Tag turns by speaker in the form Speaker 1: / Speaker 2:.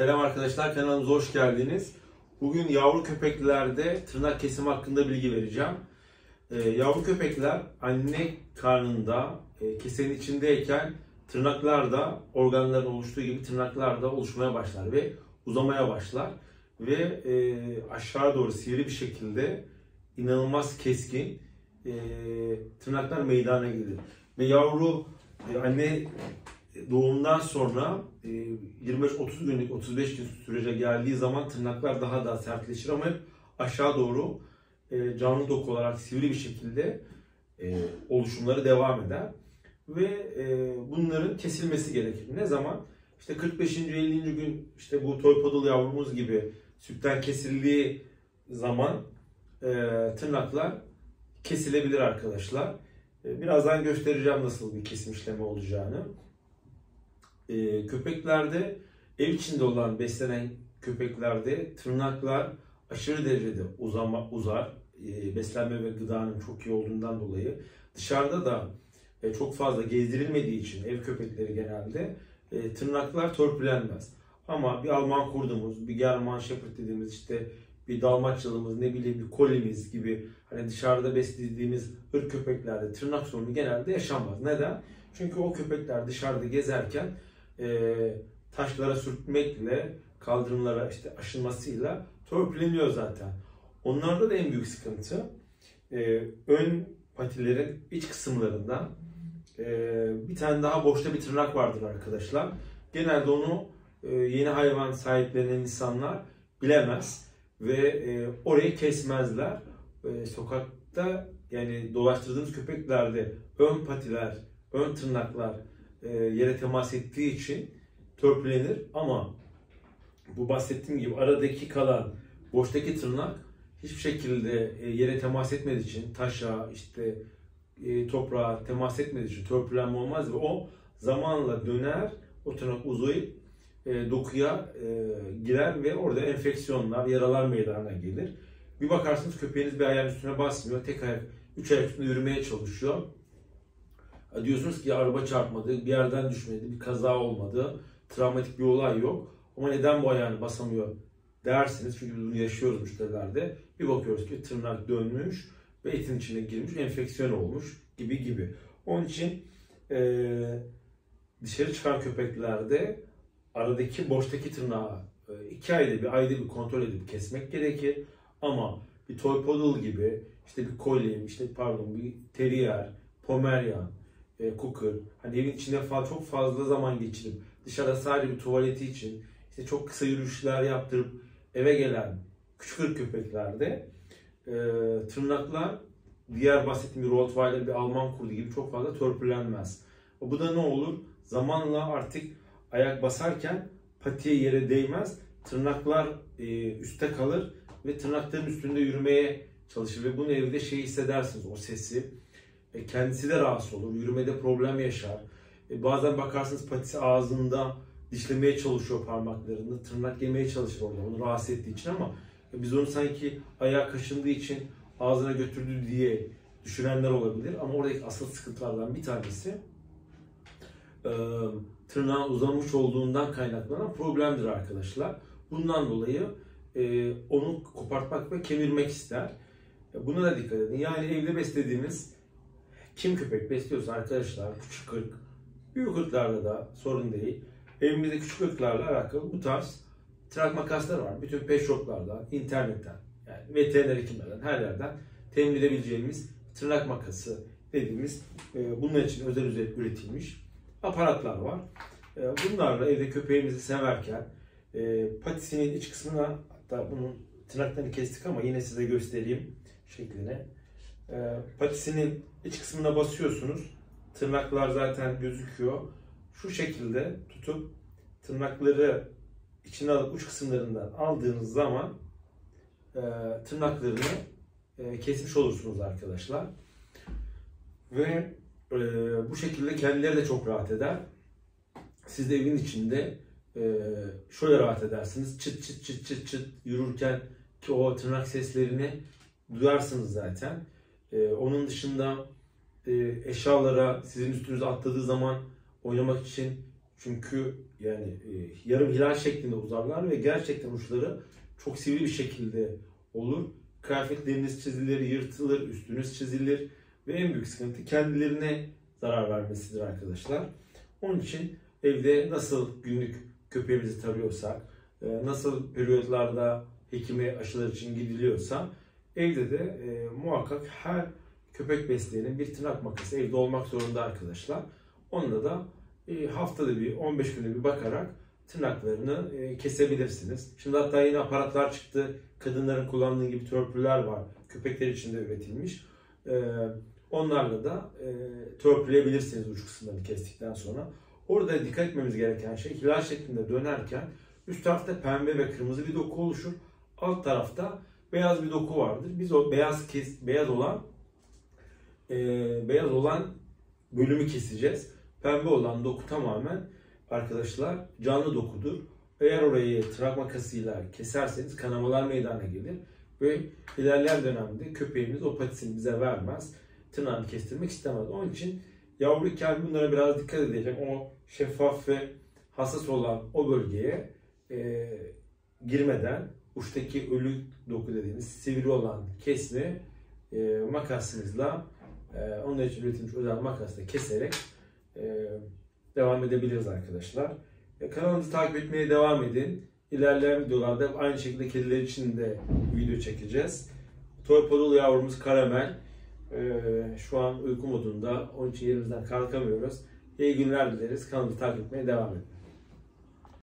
Speaker 1: Selam arkadaşlar kanalımıza hoş geldiniz. Bugün yavru köpeklerde tırnak kesimi hakkında bilgi vereceğim. Ee, yavru köpekler anne karnında e, kesenin içindeyken tırnaklar da organların oluştuğu gibi tırnaklar da oluşmaya başlar ve uzamaya başlar. Ve e, aşağı doğru sivri bir şekilde inanılmaz keskin e, tırnaklar meydana gelir. Ve yavru e, anne doğumdan sonra e, 25-30 günlük 35 gün sürece geldiği zaman tırnaklar daha da sertleşir ama hep aşağı doğru e, canlı doku olarak sivri bir şekilde e, oluşumları devam eder ve e, bunların kesilmesi gerekir. Ne zaman? İşte 45. 50. gün işte bu toy poodle yavrumuz gibi sütten kesildiği zaman e, tırnaklar kesilebilir arkadaşlar. E, birazdan göstereceğim nasıl bir kesim işlemi olacağını e, köpeklerde ev içinde olan beslenen köpeklerde tırnaklar aşırı derecede uzama, uzar. E, beslenme ve gıdanın çok iyi olduğundan dolayı. Dışarıda da e, çok fazla gezdirilmediği için ev köpekleri genelde e, tırnaklar törpülenmez. Ama bir Alman kurdumuz, bir German Shepherd dediğimiz işte bir Dalmaçyalımız, ne bileyim bir kolimiz gibi hani dışarıda beslediğimiz ırk köpeklerde tırnak sorunu genelde yaşanmaz. Neden? Çünkü o köpekler dışarıda gezerken e, taşlara sürtmekle, kaldırımlara işte aşınmasıyla törpüleniyor zaten. Onlarda da en büyük sıkıntı e, ön patilerin iç kısımlarında e, bir tane daha boşta bir tırnak vardır arkadaşlar. Genelde onu e, yeni hayvan sahiplenen insanlar bilemez ve e, orayı kesmezler. E, sokakta yani dolaştırdığınız köpeklerde ön patiler, ön tırnaklar yere temas ettiği için törpülenir ama bu bahsettiğim gibi aradaki kalan boştaki tırnak hiçbir şekilde e, yere temas etmediği için taşa işte e, toprağa temas etmediği için törpülenme olmaz ve o zamanla döner o tırnak uzayıp e, dokuya e, girer ve orada enfeksiyonlar, yaralar meydana gelir. Bir bakarsınız köpeğiniz bir ayağın üstüne basmıyor. Tek ayak, üç ayak üstünde yürümeye çalışıyor. Diyorsunuz ki araba çarpmadı, bir yerden düşmedi, bir kaza olmadı, travmatik bir olay yok. Ama neden bu ayağını basamıyor dersiniz. Çünkü bunu yaşıyoruz müşterilerde. Bir bakıyoruz ki tırnak dönmüş ve etin içine girmiş, enfeksiyon olmuş gibi gibi. Onun için e, dışarı çıkan köpeklerde aradaki boştaki tırnağı e, iki ayda bir ayda bir kontrol edip kesmek gerekir. Ama bir toy poodle gibi işte bir collie, işte pardon bir terrier, pomerian, e, cooker, hani evin içinde falan çok fazla zaman geçirip dışarıda sadece bir tuvaleti için işte çok kısa yürüyüşler yaptırıp eve gelen küçük ırk köpeklerde e, tırnaklar diğer bahsettiğim bir Rottweiler, bir Alman kurdu gibi çok fazla törpülenmez. Bu da ne olur? Zamanla artık ayak basarken patiye yere değmez. Tırnaklar e, üstte kalır ve tırnakların üstünde yürümeye çalışır ve bunu evde şey hissedersiniz o sesi. E, kendisi de rahatsız olur. Yürümede problem yaşar. E, bazen bakarsınız patisi ağzında dişlemeye çalışıyor parmaklarını. Tırnak yemeye çalışır orada onu rahatsız ettiği için ama e, biz onu sanki ayağı kaşındığı için ağzına götürdü diye düşünenler olabilir. Ama oradaki asıl sıkıntılardan bir tanesi e, tırnağın uzamış olduğundan kaynaklanan problemdir arkadaşlar. Bundan dolayı e, onu kopartmak ve kemirmek ister. E, buna da dikkat edin. Yani evde beslediğimiz kim köpek besliyorsa arkadaşlar küçük ırk, büyük ırklarda da sorun değil. Evimizde küçük ırklarla alakalı bu tarz trak makaslar var. Bütün pet shoplardan, internetten, yani veteriner hekimlerden, her yerden temin edebileceğimiz tırnak makası dediğimiz e, bunun için özel üretilmiş aparatlar var. E, bunlarla evde köpeğimizi severken e, patisinin iç kısmına hatta bunun tırnaklarını kestik ama yine size göstereyim şeklini. Patisinin iç kısmına basıyorsunuz. Tırnaklar zaten gözüküyor. Şu şekilde tutup tırnakları içine alıp uç kısımlarından aldığınız zaman e, tırnaklarını e, kesmiş olursunuz arkadaşlar. Ve e, bu şekilde kendileri de çok rahat eder. Siz de evin içinde e, şöyle rahat edersiniz. Çıt çıt çıt çıt çıt yürürken ki o tırnak seslerini duyarsınız zaten. E, onun dışında e, eşyalara sizin üstünüze atladığı zaman oynamak için çünkü yani e, yarım hilal şeklinde uzarlar ve gerçekten uçları çok sivri bir şekilde olur. Kıyafetleriniz çizilir, yırtılır, üstünüz çizilir ve en büyük sıkıntı kendilerine zarar vermesidir arkadaşlar. Onun için evde nasıl günlük köpeğimizi tarıyorsak, e, nasıl periyotlarda hekime aşılar için gidiliyorsa evde de e, muhakkak her köpek besleyenin bir tırnak makası evde olmak zorunda arkadaşlar. Onunla da e, haftada bir 15 günde bir bakarak tırnaklarını e, kesebilirsiniz. Şimdi hatta yeni aparatlar çıktı. Kadınların kullandığı gibi törpüler var. Köpekler için de üretilmiş. E, onlarla da e, törpüleyebilirsiniz uç kısımlarını kestikten sonra. Orada dikkat etmemiz gereken şey hilal şeklinde dönerken üst tarafta pembe ve kırmızı bir doku oluşur. Alt tarafta beyaz bir doku vardır. Biz o beyaz kes, beyaz olan e, beyaz olan bölümü keseceğiz. Pembe olan doku tamamen arkadaşlar canlı dokudur. Eğer orayı tırnak makasıyla keserseniz kanamalar meydana gelir ve ilerleyen dönemde köpeğimiz o patisini bize vermez. Tırnağını kestirmek istemez. Onun için yavruyken bunlara biraz dikkat edelim. O şeffaf ve hassas olan o bölgeye e, girmeden uçtaki ölü doku dediğimiz sivri olan kesme e, makasımızla e, onun için üretilmiş özel makasla keserek e, devam edebiliriz arkadaşlar. E, kanalımızı takip etmeye devam edin. İlerleyen videolarda aynı şekilde kediler için de video çekeceğiz. Torpodolu yavrumuz Karamel. E, şu an uyku modunda. Onun için yerimizden kalkamıyoruz. İyi günler dileriz. Kanalımızı takip etmeye devam edin.